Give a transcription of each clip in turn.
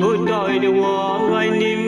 thôi đòi điều ngó ngay niềm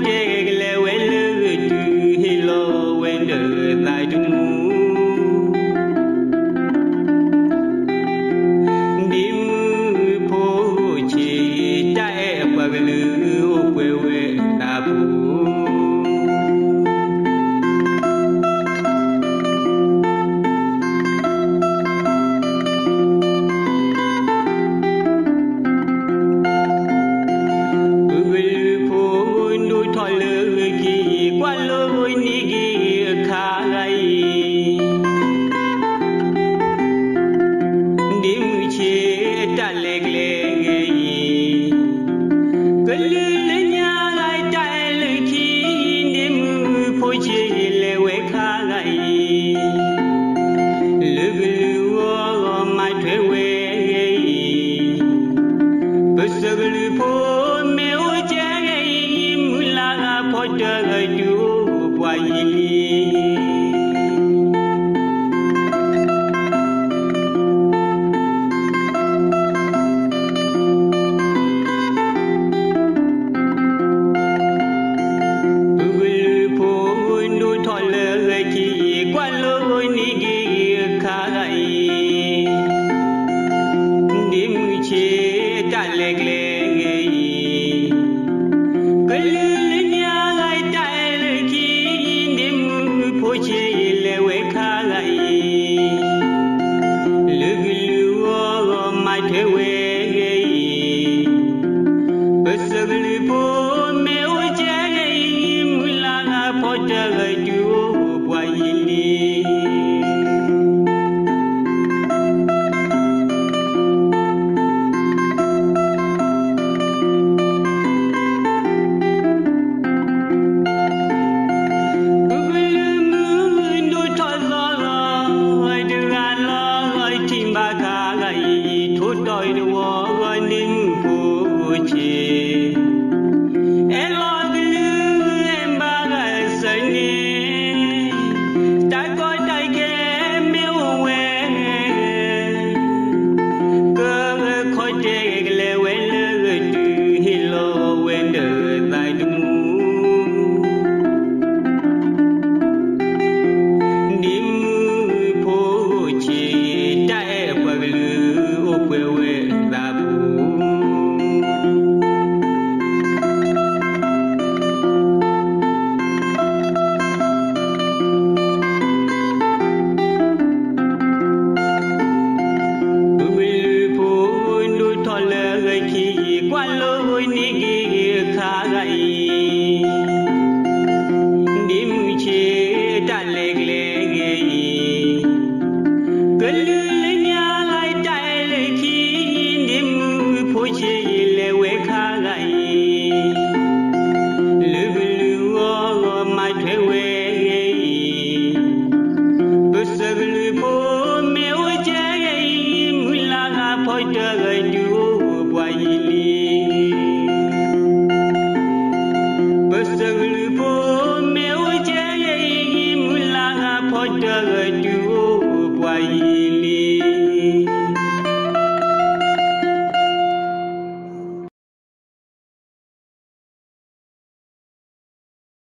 yeah. trở lại chúa quay थे वे ta gai thốt đòi đùa nim phù chi. Gönlüm